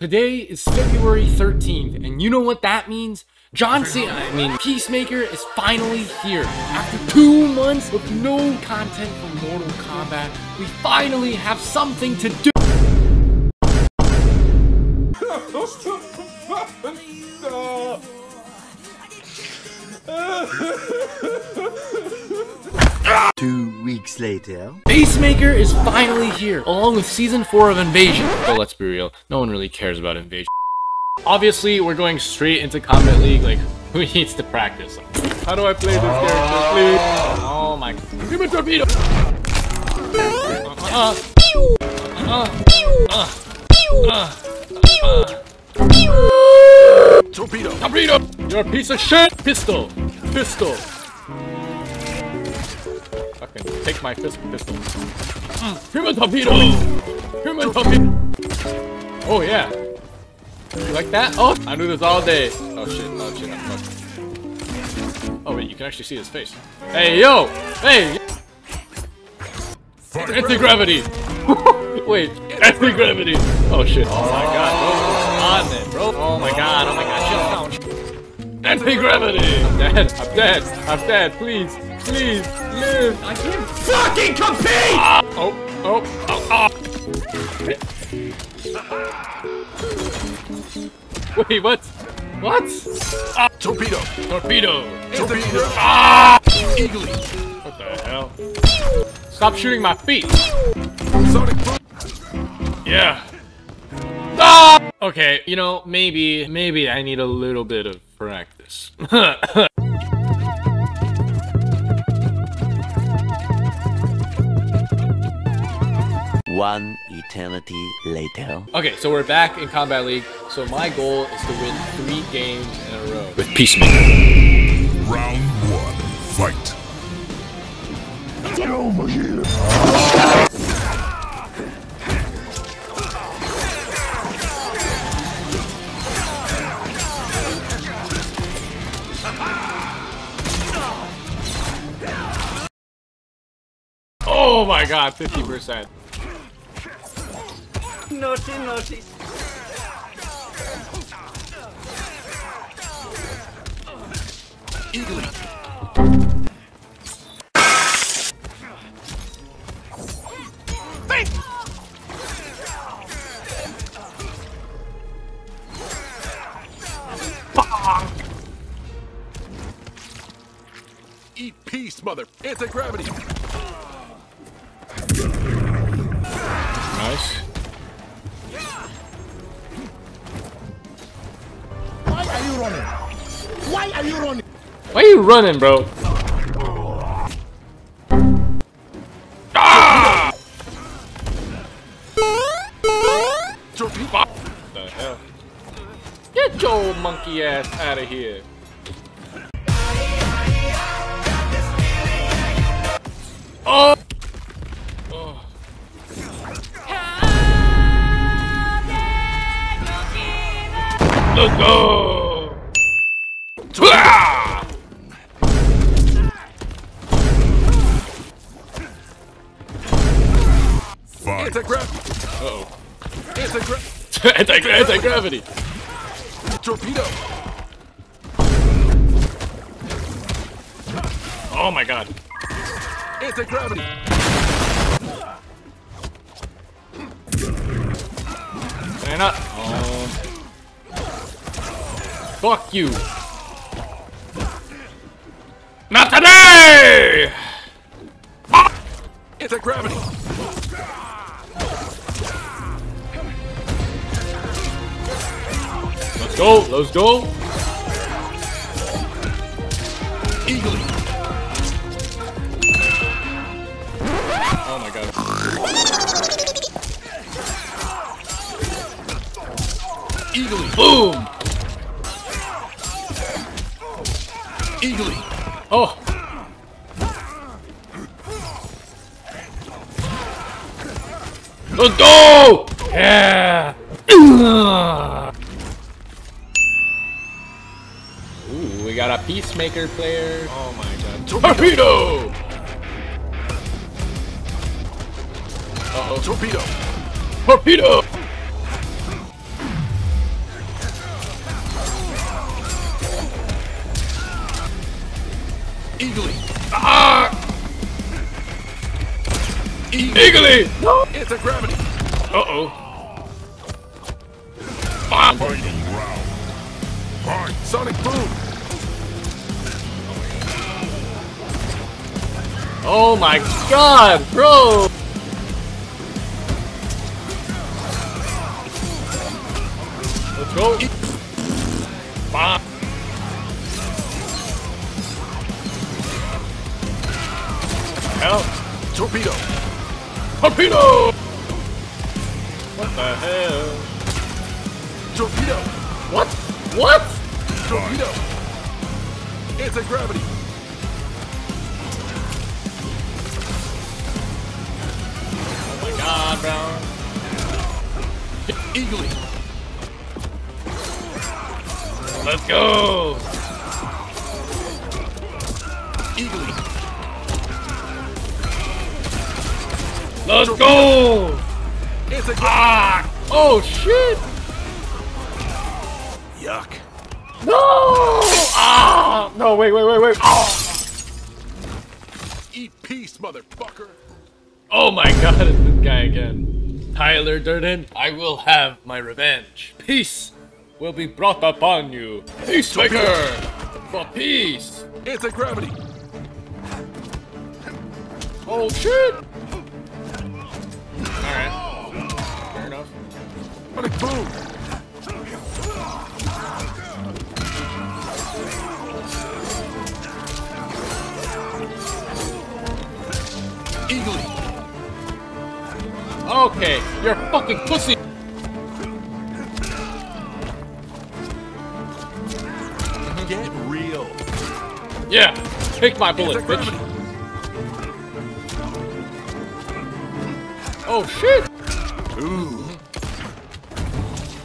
Today is February 13th, and you know what that means? John Cena, I mean, Peacemaker is finally here. After two months of no content from Mortal Kombat, we finally have something to do. Two weeks later. Peacemaker is finally here, along with season 4 of Invasion. But let's be real, no one really cares about Invasion. Obviously, we're going straight into Kombat League, like, who needs to practice? How do I play this character, please? Oh my... Give me torpedo! Uh, uh, uh, uh, uh. Torpedo! Torpedo! You're a piece of shit! Pistol! Pistol! Fucking take my fist pistol. Mm, Human torpedo! Human torpedo! Oh yeah. You like that? Oh, I do this all day. Oh shit, oh shit, I'm fucked. Oh wait, you can actually see his face. Hey yo! Hey! Anti-gravity! wait, anti-gravity! Oh shit, oh my god, bro, on there, bro? Oh my god, oh my god, chill down. Anti-gravity! I'm dead, I'm dead, I'm dead, please, please, I can't Fucking compete! Oh, oh, oh, oh. Wait, what? What? Ah, Torpedo! torpedo! Torpedo! Ah! Eagly! What the hell? Stop shooting my feet! Sonic! Yeah. Ah! Okay, you know, maybe, maybe I need a little bit of practice. One eternity later. okay, so we're back in Kombat League. So my goal is to win three games in a row with Peacemaker. Round one. Fight. Get over here! Oh my god, 50%. Naughty, naughty. Eagly! Eat peace, mother! Anti-gravity! You running, bro? Ah! Torpedo! What the hell? Get your monkey ass out of here. Fight! Anti-gravity! Uh-oh. Anti-gravity! Anti- Anti-gravity! Torpedo! Oh my god. Anti-gravity! Can I not? Oh. Fuck you. Not today! Anti-gravity! Go, let's go. Eagly! Oh my god. Eagly! Boom! Eagly! Oh! Let's go! Yeah! got a peacemaker player. Oh my god. Torpedo! Uh-oh. Torpedo. Torpedo! Eagly. Ah! Eagly! No! a gravity! Uh-oh. Ah! Fighting round. Fight. Sonic boom. Oh my god, bro! Let's go. Bah. Help! Torpedo. Torpedo! What the hell? Torpedo. What? What? Torpedo. Anti-gravity. Eagly. Let's go! Eagly. Let's go! Anti-gravity. Ah! Oh shit! Yuck. No! Ah! No, wait, wait, wait, wait. Oh, Eat peace, motherfucker. Oh my god, it's this guy again. Tyler Durden, I will have my revenge. Peace will be brought upon you. Peace, Peacemaker! For peace! Anti-gravity. Oh shit! Alright. Fair enough. Sonic boom. Okay, you're a fucking pussy! Get real. Yeah, take my bullet, bitch. Oh shit! Ooh.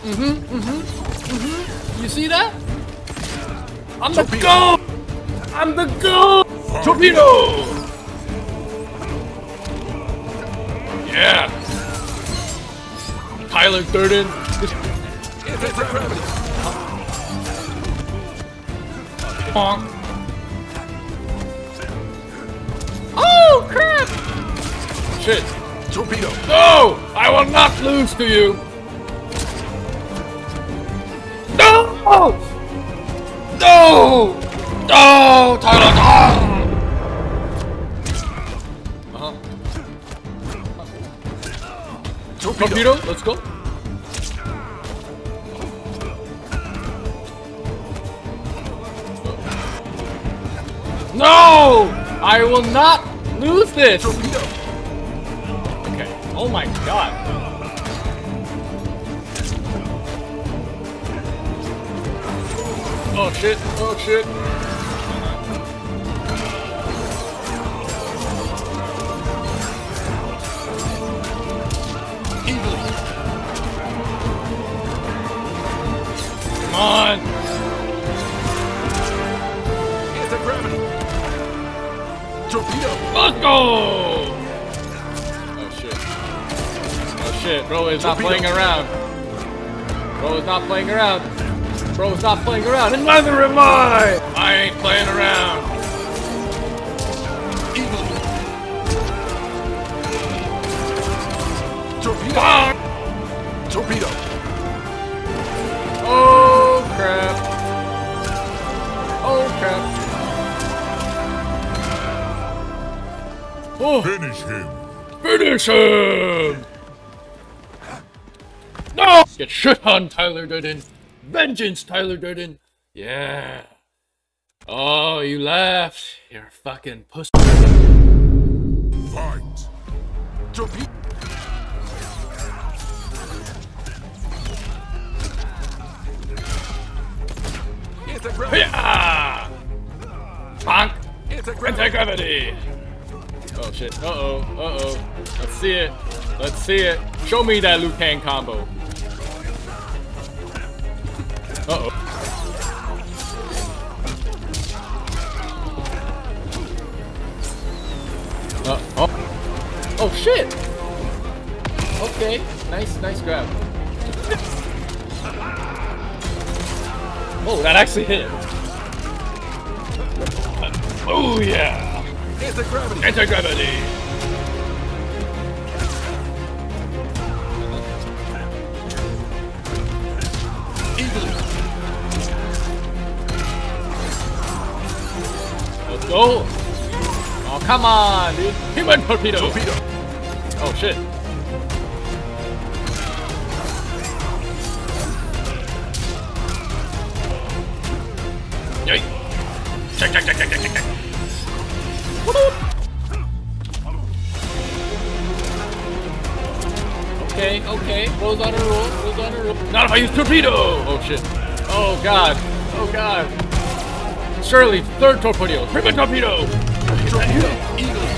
Mhm, mhm, mhm. You see that? I'm the go. I'm the go. Torpedo! Yeah! Tyler Durden. Bonk. Oh crap! Shit. Torpedo. No! I will not lose to you! No! No! No! Tyler! No! Uh-huh. Torpedo. Torpedo, let's go. No! I will not lose this! Okay. Oh my god. Oh shit. Oh shit. Come on. Torpedo. Let's go! Oh shit. Oh shit. Bro is not playing around. Bro is not playing around. Bro is not playing around. And neither am I! I ain't playing around. Torpedo. Ah! Torpedo. Oh crap. Oh crap. Oh, Finish him. finish him! No! Get shit on, Tyler Durden. Vengeance, Tyler Durden. Yeah. Oh, you laughed. You're a fucking pussy. Fight. Torpedo. Anti-gravity. Oh shit. Uh-oh. Uh-oh. Let's see it. Let's see it. Show me that Liu Kang combo. Uh-oh. Uh, oh. Oh shit! Okay, nice, nice grab. Oh, that actually hit. Oh yeah! Anti-gravity. Anti-gravity! Let's go! Oh, come on, dude! Human torpedo! Torpedo. Oh shit. I use torpedo! Oh shit. Oh god. Oh god. Surely, third torpedo. Freaking torpedo! Torpedo. Eagly.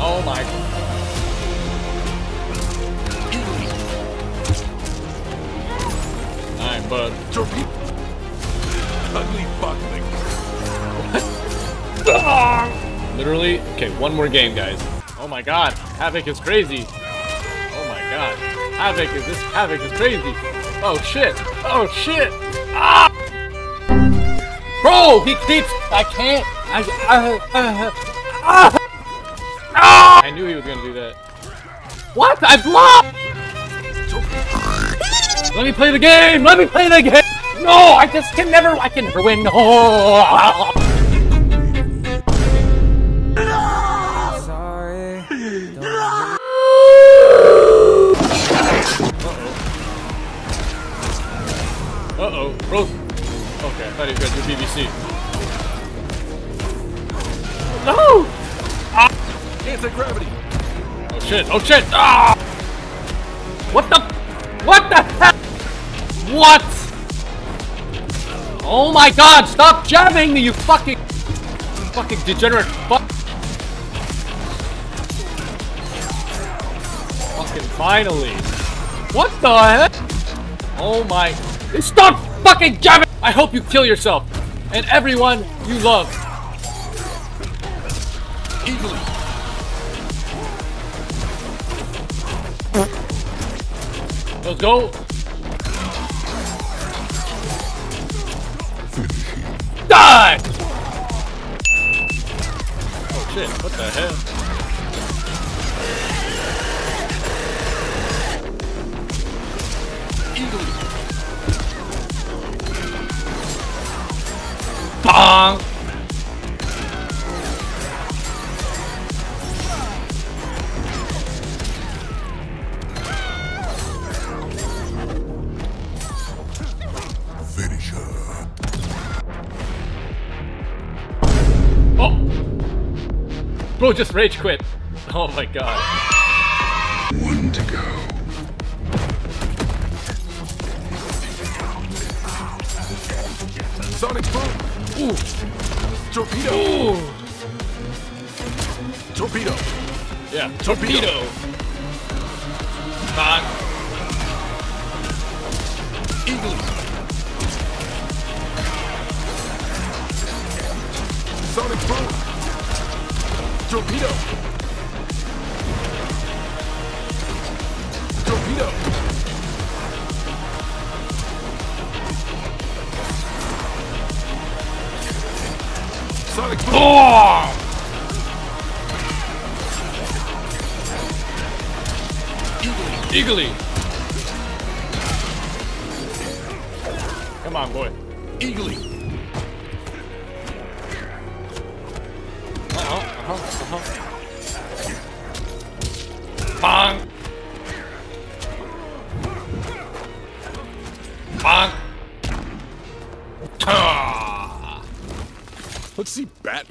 Oh my. Eagly. Alright, bud. Torpedo. Ugly buckling. Literally, okay, one more game, guys. Oh my god, Havoc is crazy. Havoc is this Havoc is crazy. Oh shit, oh shit. Ah! Bro, he keeps. I can't. I. Uh, uh, ah! Ah! I knew he was gonna do that. What? I blocked. Let me play the game. Let me play the game. No, I just can never. I can never win. Oh. Rose. Okay, I thought he was gonna do BBC. No! Anti-gravity. Oh shit, oh shit! Ah! What the? What the heck? What? Oh my god, stop jabbing me, you fucking... Fucking degenerate fuck. Fucking finally. What the heck? Oh my... Stop fucking jabbing! I hope you kill yourself. And everyone you love. Eagly. Let's go. Die! Oh shit, what the hell? Bong! Oh! Bro just rage quit. Oh my god. One to go. Sonic boom. Ooh! Torpedo. Ooh! Torpedo. Yeah, Torpedo. torpedo! Eagly. Sonic boom. Torpedo. Torpedo. Oh! Eagly! Come on, boy. Eagly. Uh-huh, uh-huh, uh-huh.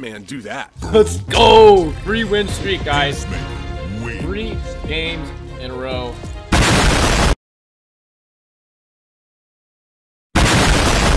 Batman do that. Let's go! Three win streak, guys. Three games in a row.